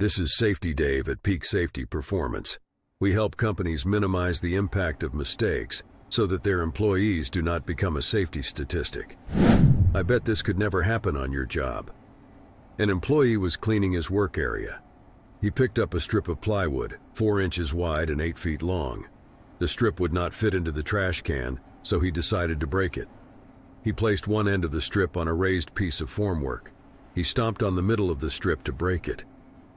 This is Safety Dave at Peak Safety Performance. We help companies minimize the impact of mistakes so that their employees do not become a safety statistic. I bet this could never happen on your job. An employee was cleaning his work area. He picked up a strip of plywood, four inches wide and eight feet long. The strip would not fit into the trash can, so he decided to break it. He placed one end of the strip on a raised piece of formwork. He stomped on the middle of the strip to break it.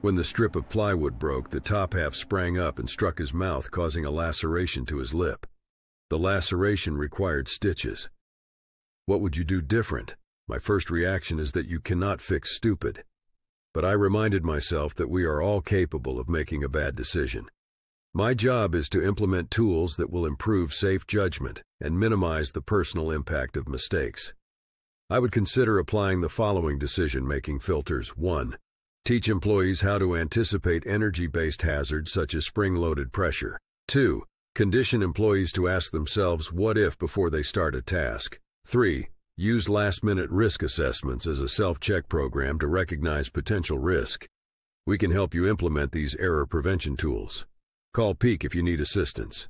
When the strip of plywood broke, the top half sprang up and struck his mouth, causing a laceration to his lip. The laceration required stitches. What would you do different? My first reaction is that you cannot fix stupid. But I reminded myself that we are all capable of making a bad decision. My job is to implement tools that will improve safe judgment and minimize the personal impact of mistakes. I would consider applying the following decision-making filters. 1. Teach employees how to anticipate energy-based hazards such as spring-loaded pressure. 2. Condition employees to ask themselves what if before they start a task. 3. Use last-minute risk assessments as a self-check program to recognize potential risk. We can help you implement these error prevention tools. Call Peak if you need assistance.